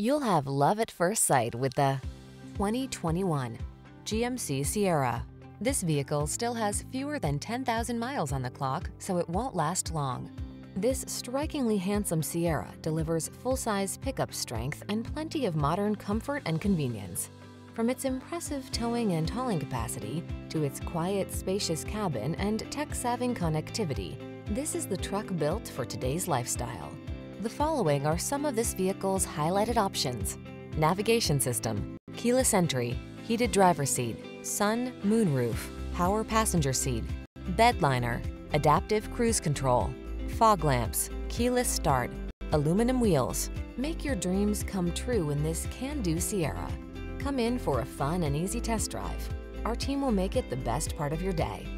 You'll have love at first sight with the 2021 GMC Sierra. This vehicle still has fewer than 10,000 miles on the clock, so it won't last long. This strikingly handsome Sierra delivers full-size pickup strength and plenty of modern comfort and convenience. From its impressive towing and hauling capacity to its quiet, spacious cabin and tech-savvy connectivity, this is the truck built for today's lifestyle. The following are some of this vehicle's highlighted options. Navigation system, keyless entry, heated driver seat, sun, moonroof, power passenger seat, bed liner, adaptive cruise control, fog lamps, keyless start, aluminum wheels. Make your dreams come true in this can-do Sierra. Come in for a fun and easy test drive. Our team will make it the best part of your day.